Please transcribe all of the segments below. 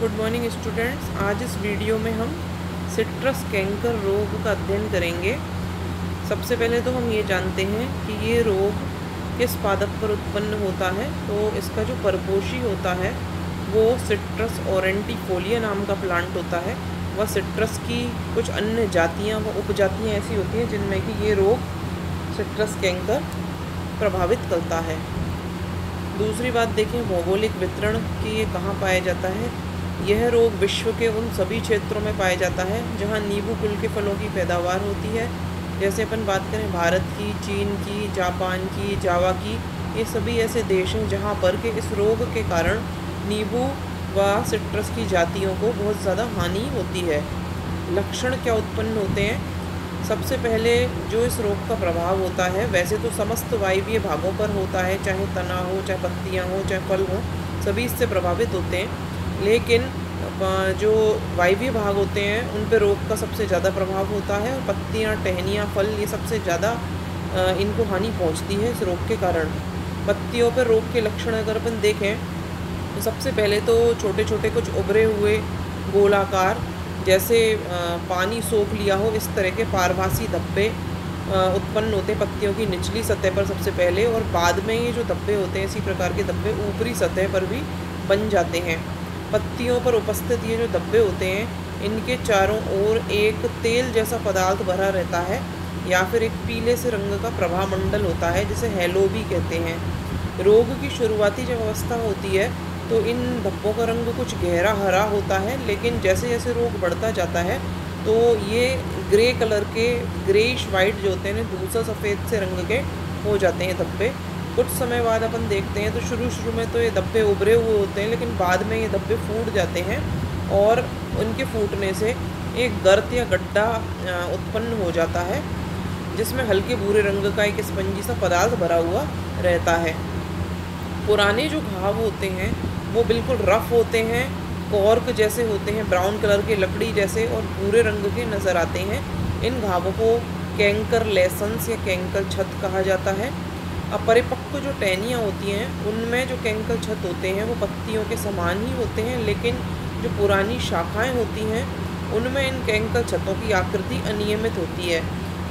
Good morning students आज इस video में हम सिट्रस कैंकर रोग का अध्ययन करेंगे। सबसे पहले तो हम ये जानते हैं कि ये रोग किस पादप पर उत्पन्न होता है। तो इसका जो परपोषी होता है, वो सिट्रस ओरेंटिफोलिया नाम का प्लांट होता है। वह सिट्रस की कुछ अन्य जातियाँ व उपजातियाँ ऐसी होती हैं जिनमें कि ये रोग सिट्रस कैंकर प्रभावित करता है। दूसरी बात देखें, भौगोलिक वितरण कि ये कहाँ पाया जाता है? यह रोग विश्व के उन सभी क्षेत्रों में पाया जाता है, जहाँ नींबू कुल के फलों की पैदावार होती है। जैसे अपन बात करें भारत की, चीन की, जापान की, जावा की, ये सभी ऐसे देश हैं जहाँ पर के इस रोग के कारण नींबू व सिट्रस की जातियों को बहुत ज़्यादा हानि होती है। लक्षण क्या उत्पन्न होते हैं? सबसे पहले जो इस रोग का प्रभाव होता है, वैसे तो समस्त वायवीय भागों पर होता है, चाहे तना हो, चाहे पत्तियाँ हो, चाहे फल हो, सभी इससे प्रभावित होते हैं। लेकिन जो वायवीय भाग होते हैं, उन पर रोग का सबसे ज़्यादा प्रभाव होता है और पत्तियाँ, टहनियाँ, फल, ये सबसे ज़्यादा इनको हानि पहुँचती है इस रोग के कारण। पत्तियों पर रोग के लक्षण अगर अपन देखें तो सबसे पहले तो छोटे छोटे कुछ उभरे हुए गोलाकार, जैसे पानी सोख लिया हो, इस तरह के पारभासी धब्बे उत्पन्न होते हैं पत्तियों की निचली सतह पर सबसे पहले और बाद में ये जो धब्बे होते हैं, इसी प्रकार के धब्बे ऊपरी सतह पर भी बन जाते हैं। पत्तियों पर उपस्थित ये जो धब्बे होते हैं, इनके चारों ओर एक तेल जैसा पदार्थ भरा रहता है या फिर एक पीले से रंग का प्रभा मंडल होता है, जिसे हेलो भी कहते हैं। रोग की शुरुआती जब अवस्था होती है तो इन धब्बों का रंग कुछ गहरा हरा होता है, लेकिन जैसे जैसे रोग बढ़ता जाता है तो ये ग्रे कलर के ग्रेइश वाइट जो होते हैं, दूसरा सफ़ेद से रंग के हो जाते हैं धब्बे। कुछ समय बाद अपन देखते हैं तो शुरू शुरू में तो ये धब्बे उभरे हुए होते हैं, लेकिन बाद में ये धब्बे फूट जाते हैं और उनके फूटने से एक गर्त या गड्ढा उत्पन्न हो जाता है, जिसमें हल्के भूरे रंग का एक स्पंजी सा पदार्थ भरा हुआ रहता है। पुराने जो घाव होते हैं, वो बिल्कुल रफ़ होते हैं, कॉर्क जैसे होते हैं, ब्राउन कलर के लकड़ी जैसे और भूरे रंग के नज़र आते हैं। इन घावों को कैंकर लेसन्स या कैंकर छत कहा जाता है। अपरिपक्व जो टहनियाँ होती हैं, उनमें जो कैंकर छत होते हैं, वो पत्तियों के समान ही होते हैं, लेकिन जो पुरानी शाखाएँ होती हैं, उनमें इन कैंकर छतों की आकृति अनियमित होती है।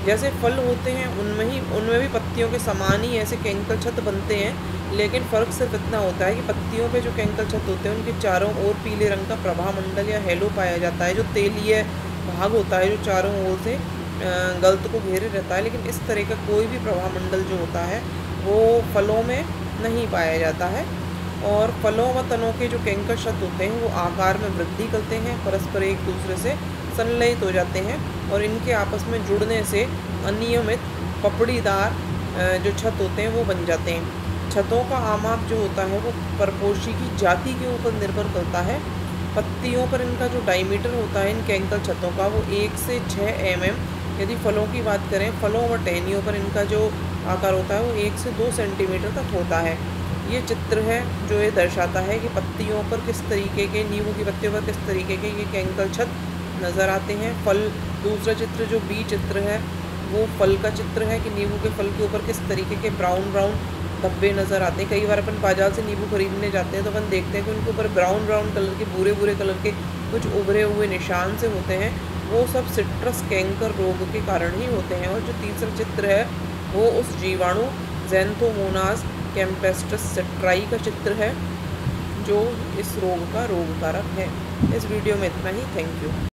जैसे फल होते हैं, उनमें ही, उनमें भी पत्तियों के समान ही ऐसे कैंकर छत बनते हैं, लेकिन फ़र्क सिर्फ़ इतना होता है कि पत्तियों पे जो कैंकर छत होते हैं, उनके चारों ओर पीले रंग का प्रभा मंडल या हेलो पाया जाता है, जो तेलीय भाग होता है, जो चारों ओर से गलत को घेरे रहता है, लेकिन इस तरह का कोई भी प्रभा मंडल जो होता है वो फलों में नहीं पाया जाता है और फलों व तनों के जो कैंकर शत होते हैं, वो आकार में वृद्धि करते हैं, परस्पर एक दूसरे से संलयित हो जाते हैं और इनके आपस में जुड़ने से अनियमित पपड़ीदार जो छत होते हैं, वो बन जाते हैं। छतों का आमाप जो होता है, वो परपोशी की जाति के ऊपर निर्भर करता है। पत्तियों पर इनका जो डायमीटर होता है, इन कैंकर छतों का, वो एक से छः एम यदि फलों की बात करें, फलों व टहनियों पर इनका जो आकार होता है, वो एक से दो सेंटीमीटर तक होता है। ये चित्र है जो ये दर्शाता है कि पत्तियों पर किस तरीके के, नींबू की पत्तियों पर किस तरीके के ये कैंकल छत नज़र आते हैं। फल, दूसरा चित्र जो बी चित्र है, वो फल का चित्र है कि नींबू के फल के ऊपर किस तरीके के ब्राउन ब्राउन धब्बे नज़र आते हैं। कई बार अपन बाज़ार से नींबू खरीदने जाते हैं तो अपन देखते हैं कि उनके ऊपर ब्राउन ब्राउन कलर के बुरे बुरे कलर के कुछ उभरे हुए निशान से होते हैं, वो सब सिट्रस कैंकर रोग के कारण ही होते हैं और जो तीसरा चित्र है, वो उस जीवाणु जेंथोमोनास कैम्पेस्टस सेट्राई का चित्र है, जो इस रोग का रोग कारक है। इस वीडियो में इतना ही, थैंक यू।